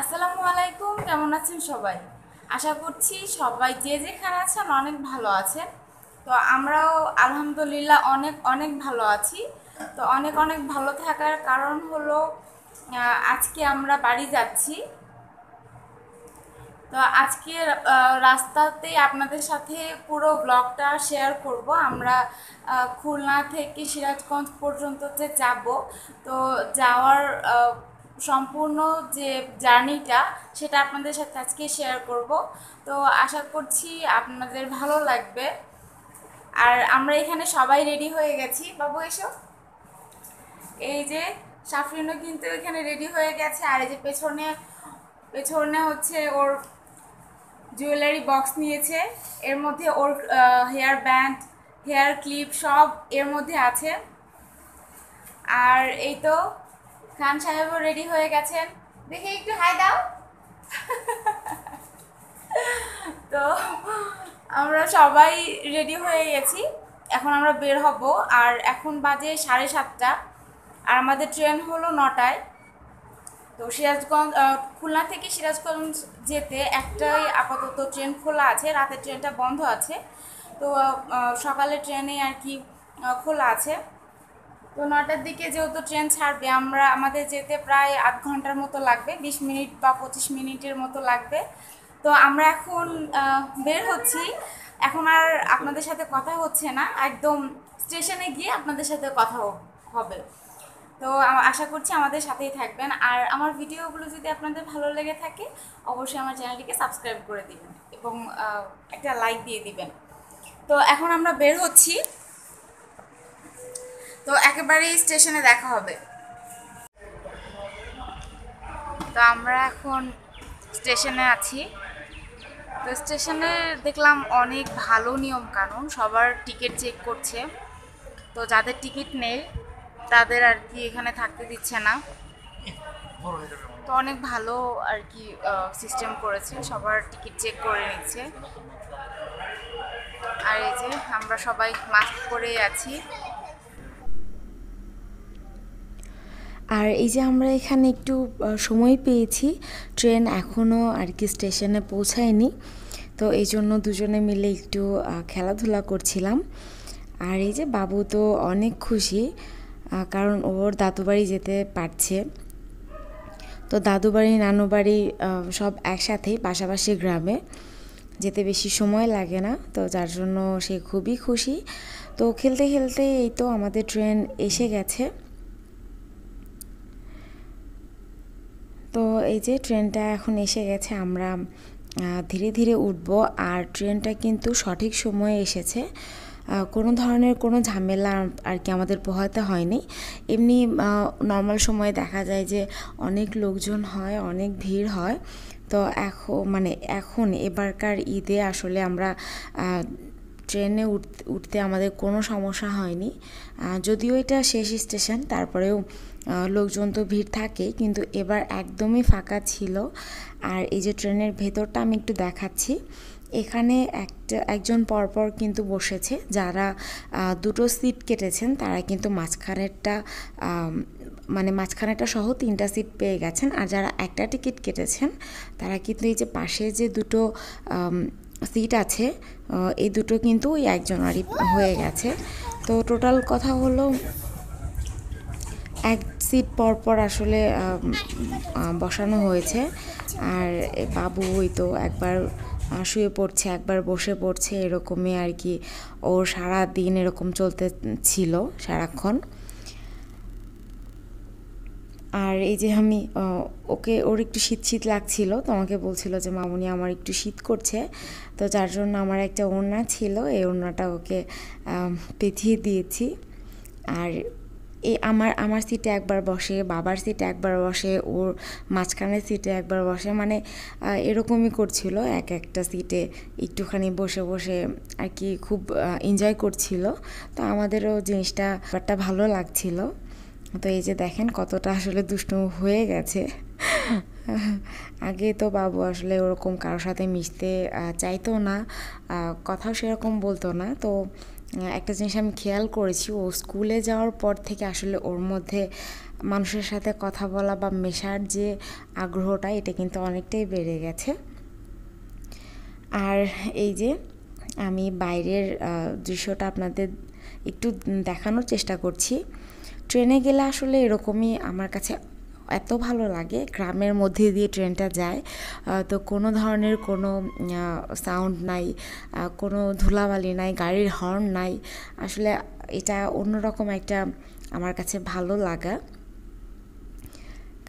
আসসালামু আলাইকুম, কেমন আছেন সবাই? আশা করছি সবাই যে যেখানে আছেন অনেক ভালো আছেন। তো আমরাও আলহামদুলিল্লাহ অনেক অনেক ভালো আছি। তো অনেক অনেক ভালো থাকার কারণ হলো আজকে আমরা বাড়ি যাচ্ছি। তো আজকে রাস্তাতে আপনাদের সাথে পুরো ব্লগটা শেয়ার করব। আমরা খুলনা থেকে সিরাজগঞ্জ পর্যন্ত যে যাব, তো যাওয়ার সম্পূর্ণ যে জার্নিটা, সেটা আপনাদের সাথে আজকে শেয়ার করব। তো আশা করছি আপনাদের ভালো লাগবে। আর আমরা এখানে সবাই রেডি হয়ে গেছি। বাবু, এসো। এই যে সাফরিনও কিন্তু এখানে রেডি হয়ে গেছে। আর এই যে পেছনে পেছনে হচ্ছে ওর জুয়েলারি বক্স নিয়েছে। এর মধ্যে ওর হেয়ার ব্যান্ড হেয়ার ক্লিপ সব এর মধ্যে আছে। আর এই তো খান সাহেবও রেডি হয়ে গেছেন। দেখি একটু হাই দাও। তো, আমরা সবাই রেডি হয়ে গেছি। এখন আমরা বের হব। আর এখন বাজে সাড়ে সাতটা। আর আমাদের ট্রেন হলো নটায়। তো সিরাজগঞ্জ খুলনা থেকে সিরাজগঞ্জ যেতে একটাই আপাতত ট্রেন খোলা আছে। রাতের ট্রেনটা বন্ধ আছে। তো সকালে ট্রেনে আর কি খোলা আছে। তো নটার দিকে যেহেতু ট্রেন ছাড়বে, আমরা আমাদের যেতে প্রায় আধ ঘণ্টার মতো লাগবে, বিশ মিনিট বা পঁচিশ মিনিটের মতো লাগবে। তো আমরা এখন বের হচ্ছি। এখন আর আপনাদের সাথে কথা হচ্ছে না, একদম স্টেশনে গিয়ে আপনাদের সাথে কথা হবে। তো আশা করছি আমাদের সাথেই থাকবেন। আর আমার ভিডিওগুলো যদি আপনাদের ভালো লেগে থাকে, অবশ্যই আমার চ্যানেলটিকে সাবস্ক্রাইব করে দিবেন এবং একটা লাইক দিয়ে দিবেন। তো এখন আমরা বের হচ্ছি। তো একেবারেই স্টেশনে দেখা হবে। তো আমরা এখন স্টেশনে আছি। তো স্টেশনে দেখলাম অনেক ভালো নিয়ম কানুন সবার টিকিট চেক করছে। তো যাদের টিকিট নেই, তাদের আর কি এখানে থাকতে দিচ্ছে না। তো অনেক ভালো আর কি সিস্টেম করেছে সবার টিকিট চেক করে নিচ্ছে। আর এই যে আমরা সবাই মাস্ক পরে আছি। আর এই যে আমরা এখানে একটু সময় পেয়েছি, ট্রেন এখনও আর কি স্টেশনে পৌঁছায়নি। তো এই জন্য দুজনে মিলে একটু খেলাধুলা করছিলাম। আর এই যে বাবু তো অনেক খুশি কারণ ওর দাদু বাড়ি যেতে পারছে। তো দাদু বাড়ি নানু বাড়ি সব একসাথেই পাশাপাশি গ্রামে। যেতে বেশি সময় লাগে না, তো যার জন্য সে খুবই খুশি। তো খেলতে খেলতে এই তো আমাদের ট্রেন এসে গেছে। তো এই যে ট্রেনটা এখন এসে গেছে, আমরা ধীরে ধীরে উঠবো। আর ট্রেনটা কিন্তু সঠিক সময়ে এসেছে। কোনো ধরনের কোনো ঝামেলা আর কি আমাদের পোহাতে হয়নি। এমনি নর্মাল সময়ে দেখা যায় যে অনেক লোকজন হয়, অনেক ভিড় হয়। তো এখন মানে এখন এবারকার ঈদে আসলে আমরা ট্রেনে উঠতে উঠতে আমাদের কোনো সমস্যা হয়নি। যদিও এটা শেষ স্টেশন, তারপরেও লোকজন তো ভিড় থাকে, কিন্তু এবার একদমই ফাঁকা ছিল। আর এই যে ট্রেনের ভেতরটা আমি একটু দেখাচ্ছি। এখানে একটা, একজন পরপর কিন্তু বসেছে, যারা দুটো সিট কেটেছেন, তারা কিন্তু মাঝখানেরটা মানে মাঝখানেটা সহ তিনটা সিট পেয়ে গেছেন। আর যারা একটা টিকিট কেটেছেন, তারা কিন্তু এই যে পাশে যে দুটো সিট আছে। এই দুটো কিন্তু ওই একজনারই হয়ে গেছে। তো টোটাল কথা হলো, এক সিট পর পর আসলে বসানো হয়েছে। আর বাবু ওই তো একবার শুয়ে পড়ছে, একবার বসে পড়ছে, এরকমই আর কি। ও সারা দিন এরকম চলতে ছিল, সারাক্ষণ। আর এই যে আমি ওকে, ওর একটু শীত শীত লাগছিল, তো আমাকে বলছিল যে, মামুনি আমার একটু শীত করছে। তো যার জন্য আমার একটা ওড়না ছিল, এই ওড়নাটা ওকে পেঁচিয়ে দিয়েছি। আর এই আমার আমার সিটে একবার বসে, বাবার সিটে একবার বসে, ওর মাঝখানের সিটে একবার বসে মানে এরকমই করছিল, এক একটা সিটে একটুখানি বসে বসে আর কি খুব এনজয় করছিল। তো আমাদেরও জিনিসটা, ব্যাপারটা ভালো লাগছিল। তো এই যে দেখেন কতটা আসলে দুষ্টু হয়ে গেছে। আগে তো বাবু আসলে ওরকম কারোর সাথে মিশতে চাইতো না কথাও সেরকম বলতো না। তো একটা জিনিস আমি খেয়াল করেছি, ও স্কুলে যাওয়ার পর থেকে আসলে ওর মধ্যে মানুষের সাথে কথা বলা বা মেশার যে আগ্রহটা, এটা কিন্তু অনেকটাই বেড়ে গেছে। আর এই যে আমি বাইরের দৃশ্যটা আপনাদের একটু দেখানোর চেষ্টা করছি। ট্রেনে গেলে আসলে এরকমই আমার কাছে এত ভালো লাগে, গ্রামের মধ্যে দিয়ে ট্রেনটা যায়। তো কোনো ধরনের কোনো সাউন্ড নাই কোনো ধুলাবালি নাই, গাড়ির হর্ন নাই। আসলে এটা অন্যরকম একটা আমার কাছে ভালো লাগা।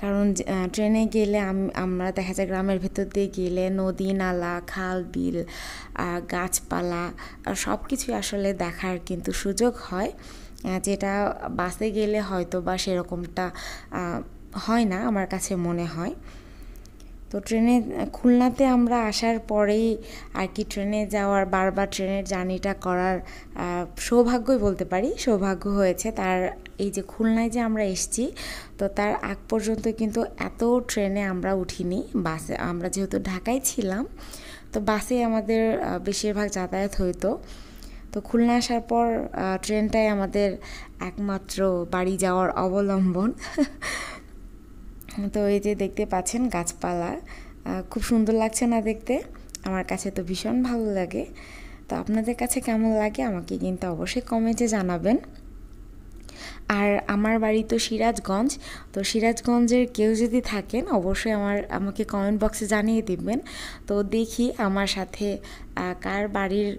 কারণ ট্রেনে গেলে আমরা দেখা যায় গ্রামের ভেতর দিয়ে গেলে নদী, নালা, খাল, বিল গাছপালা সব কিছুই আসলে দেখার কিন্তু সুযোগ হয়। যেটা বাসে গেলে হয়তো বা সেরকমটা হয় না আমার কাছে মনে হয়। তো ট্রেনে, খুলনাতে আমরা আসার পরেই আর কি ট্রেনে যাওয়ার, বারবার ট্রেনের জার্নিটা করার সৌভাগ্যই বলতে পারি, সৌভাগ্য হয়েছে। তার এই যে খুলনায় যে আমরা এসছি, তো তার আগ পর্যন্ত কিন্তু এত ট্রেনে আমরা উঠিনি বাসে। আমরা যেহেতু ঢাকায় ছিলাম, তো বাসে আমাদের বেশিরভাগ যাতায়াত হইতো। তো খুলনা আসার পর ট্রেনটাই আমাদের একমাত্র বাড়ি যাওয়ার অবলম্বন। তো এই যে দেখতে পাচ্ছেন গাছপালা খুব সুন্দর লাগছে না দেখতে। আমার কাছে তো ভীষণ ভালো লাগে। তো আপনাদের কাছে কেমন লাগে আমাকে কিন্তু অবশ্যই কমেন্টে জানাবেন। আর আমার বাড়ি তো সিরাজগঞ্জ, তো সিরাজগঞ্জের কেউ যদি থাকেন অবশ্যই আমার, আমাকে কমেন্ট বক্সে জানিয়ে দিবেন। তো দেখি আমার সাথে কার বাড়ির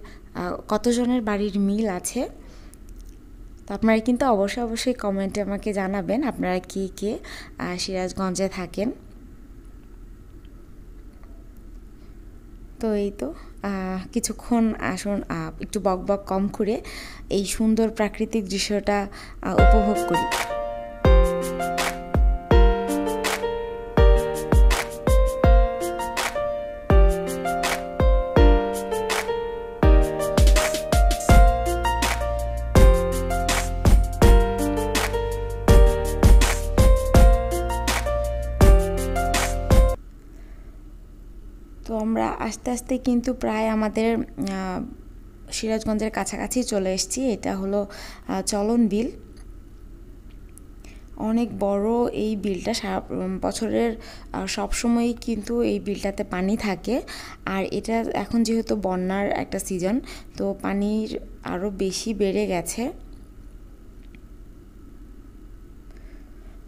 কতজনের বাড়ির মিল আছে। তো আপনারা কিন্তু অবশ্যই অবশ্যই কমেন্টে আমাকে জানাবেন আপনারা কে কে সিরাজগঞ্জে থাকেন। তো এই তো কিছুক্ষণ আসুন একটু বক বক কম করে এই সুন্দর প্রাকৃতিক দৃশ্যটা উপভোগ করি। আস্তে আস্তে কিন্তু প্রায় আমাদের সিরাজগঞ্জের কাছাকাছি চলে এসেছি। এটা হলো চলন বিল। অনেক বড় এই বিলটা বছরের সবসময়ই কিন্তু এই বিলটাতে পানি থাকে। আর এটা এখন যেহেতু বন্যার একটা সিজন, তো পানির আরও বেশি বেড়ে গেছে।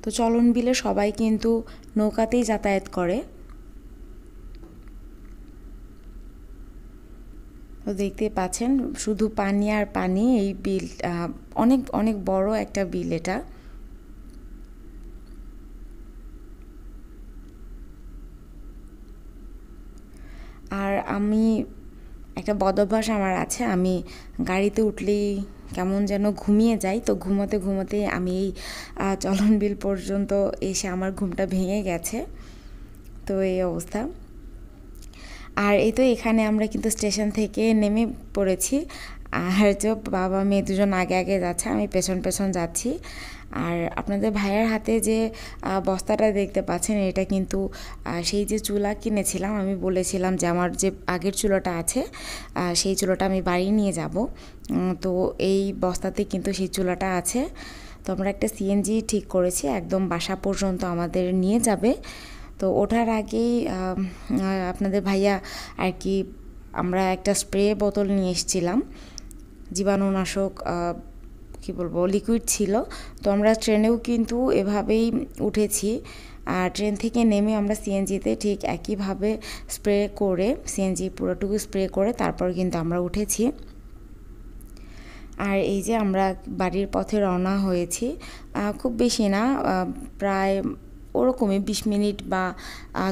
তো চলন বিলে সবাই কিন্তু নৌকাতেই যাতায়াত করে। তো দেখতে পাচ্ছেন, শুধু পানি আর পানি, এই বিল অনেক অনেক বড় একটা বিল এটা। আর আমি, একটা বদভ্যাস আমার আছে, আমি গাড়িতে উঠলেই কেমন যেন ঘুমিয়ে যাই, তো ঘুমোতে ঘুমোতে আমি এই চলন বিল পর্যন্ত এসে আমার ঘুমটা ভেঙে গেছে। তো এই অবস্থা। আর এই তো এখানে আমরা কিন্তু স্টেশন থেকে নেমে পড়েছি। আর যে বাবা মেয়ে দুজন আগে আগে যাচ্ছে, আমি পেছন পেছন যাচ্ছি। আর আপনাদের ভাইয়ের হাতে যে বস্তাটা দেখতে পাচ্ছেন, এটা কিন্তু সেই যে চুলা কিনেছিলাম, আমি বলেছিলাম যে আমার যে আগের চুলোটা আছে সেই চুলোটা আমি বাড়ি নিয়ে যাব। তো এই বস্তাতে কিন্তু সেই চুলাটা আছে। তো আমরা একটা সিএনজি ঠিক করেছি, একদম বাসা পর্যন্ত আমাদের নিয়ে যাবে। তো ওঠার আগেই আপনাদের ভাইয়া আর কি আমরা একটা স্প্রে বোতল নিয়ে এসেছিলাম। জীবাণুনাশক কি বলব লিকুইড ছিল। তো আমরা ট্রেনেও কিন্তু এভাবেই উঠেছি। আর ট্রেন থেকে নেমে আমরা সিএনজিতে ঠিক একইভাবে স্প্রে করে, সিএনজি পুরোটুকু স্প্রে করে তারপর কিন্তু আমরা উঠেছি। আর এই যে আমরা বাড়ির পথে রওনা হয়েছি খুব বেশি না প্রায় ওরকমই বিশ মিনিট বা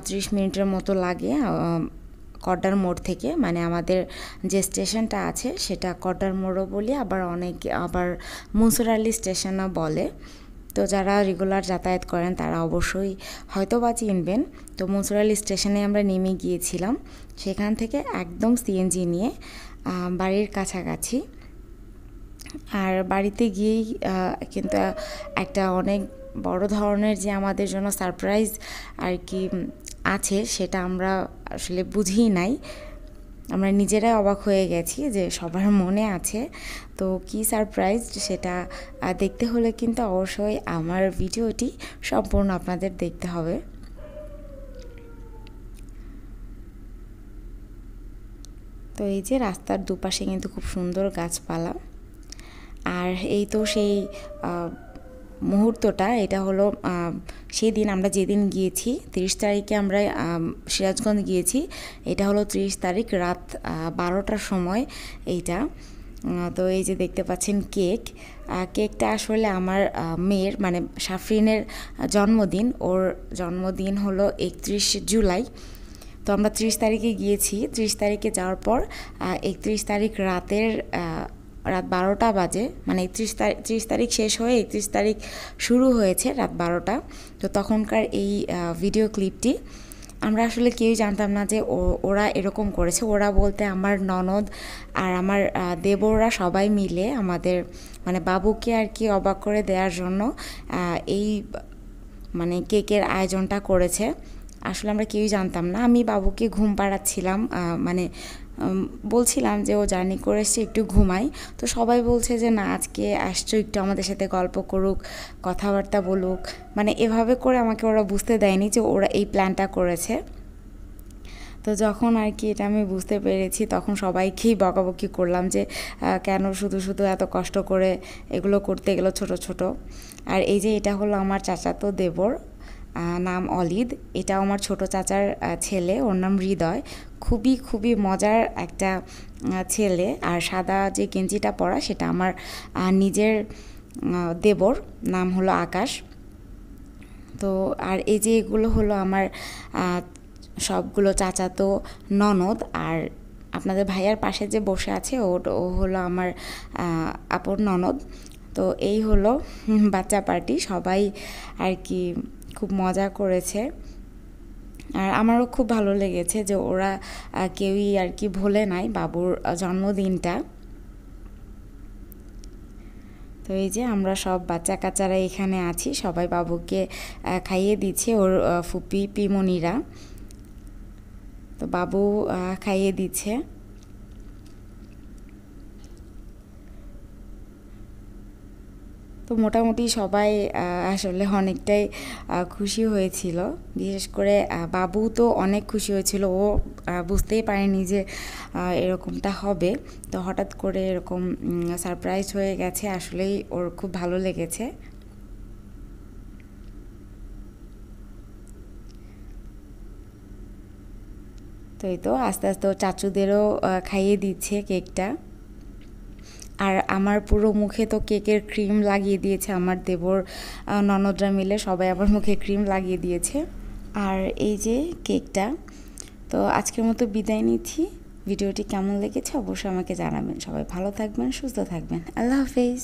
ত্রিশ মিনিটের মতো লাগে কড্ডার মোড় থেকে। মানে আমাদের যে স্টেশনটা আছে সেটা কড্ডার মোড়ও বলি, আবার অনেক, আবার মুসুরালি স্টেশনও বলে। তো যারা রেগুলার যাতায়াত করেন তারা অবশ্যই হয়তো বা চিনবেন। তো মুসুরালি স্টেশনে আমরা নেমে গিয়েছিলাম। সেখান থেকে একদম সিএনজি নিয়ে বাড়ির কাছাকাছি। আর বাড়িতে গিয়েই কিন্তু একটা অনেক বড় ধরনের যে আমাদের জন্য সারপ্রাইজ আর কি আছে, সেটা আমরা আসলে বুঝিই নাই। আমরা নিজেরাই অবাক হয়ে গেছি যে সবার মনে আছে। তো কি সারপ্রাইজ সেটা দেখতে হলে কিন্তু অবশ্যই আমার ভিডিওটি সম্পূর্ণ আপনাদের দেখতে হবে। তো এই যে রাস্তার দুপাশে কিন্তু খুব সুন্দর গাছপালা। আর এই তো সেই মুহূর্তটা, এটা হলো সেই দিন আমরা যেদিন গিয়েছি, তিরিশ তারিখে আমরা সিরাজগঞ্জ গিয়েছি, এটা হলো তিরিশ তারিখ রাত বারোটার সময় এইটা। তো এই যে দেখতে পাচ্ছেন কেক কেকটা আসলে আমার মেয়ের মানে সাফরিনের জন্মদিন। ওর জন্মদিন হলো একত্রিশ জুলাই। তো আমরা ত্রিশ তারিখে গিয়েছি। ত্রিশ তারিখে যাওয়ার পর একত্রিশ তারিখ রাতের রাত বারোটা বাজে মানে একত্রিশ তারিখ, ত্রিশ তারিখ শেষ হয়ে একত্রিশ তারিখ শুরু হয়েছে রাত বারোটা। তো তখনকার এই ভিডিও ক্লিপটি আমরা আসলে কেউই জানতাম না যে ওরা এরকম করেছে। ওরা বলতে আমার ননদ আর আমার দেবররা সবাই মিলে আমাদের মানে বাবুকে আর কি অবাক করে দেওয়ার জন্য এই মানে কেকের আয়োজনটা করেছে। আসলে আমরা কেউই জানতাম না। আমি বাবুকে ঘুম পাড়াচ্ছিলাম মানে বলছিলাম যে ও জার্নি করে এসছে, একটু ঘুমাই। তো সবাই বলছে যে, না, আজকে আসছো, একটু আমাদের সাথে গল্প করুক, কথাবার্তা বলুক। মানে এভাবে করে আমাকে ওরা বুঝতে দেয়নি যে ওরা এই প্ল্যানটা করেছে। তো যখন আর কি এটা আমি বুঝতে পেরেছি, তখন সবাইকেই বকাবকি করলাম যে কেন শুধু শুধু এত কষ্ট করে এগুলো করতে গেলো ছোট ছোট? আর এই যে এটা হলো আমার চাচাতো দেবর। নাম অলিদ। এটা আমার ছোট চাচার ছেলে, ওর নাম হৃদয়। খুবই খুবই মজার একটা ছেলে। আর সাদা যে গেঞ্জিটা পরা, সেটা আমার নিজের দেবর। নাম হলো আকাশ। তো, আর এই যে এগুলো হলো আমার সবগুলো চাচাতো ননদ। আর আপনাদের ভাইয়ার পাশে যে বসে আছে, ও ও হলো আমার আপন ননদ। তো এই হলো বাচ্চা পার্টি। সবাই আর কি খুব মজা করেছে। আর আমারও খুব ভালো লেগেছে যে ওরা কেউই আর কি ভোলে নাই বাবুর জন্মদিনটা। তো এই যে আমরা সব বাচ্চা কাচ্চারা এখানে আছি, সবাই বাবুকে খাইয়ে দিচ্ছে ওর ফুপি, পিমনিরা। তো বাবু খাইয়ে দিচ্ছে। তো মোটামুটি সবাই আসলে অনেকটাই খুশি হয়েছিল। বিশেষ করে বাবু তো অনেক খুশি হয়েছিল। ও বুঝতেই পারেনি যে এরকমটা হবে। তো হঠাৎ করে এরকম সারপ্রাইজ হয়ে গেছে। আসলেই ওর খুব ভালো লেগেছে। তো এই তো, আস্তে আস্তে ও চাচুদেরও খাইয়ে দিচ্ছে কেকটা। আর আমার পুরো মুখে তো কেকের ক্রিম লাগিয়ে দিয়েছে আমার দেবর ননদরা মিলে সবাই আমার মুখে ক্রিম লাগিয়ে দিয়েছে। আর এই যে কেকটা, তো আজকের মতো বিদায় নিচ্ছি। ভিডিওটি কেমন লেগেছে অবশ্যই আমাকে জানাবেন। সবাই ভালো থাকবেন, সুস্থ থাকবেন। আল্লাহ হাফেজ।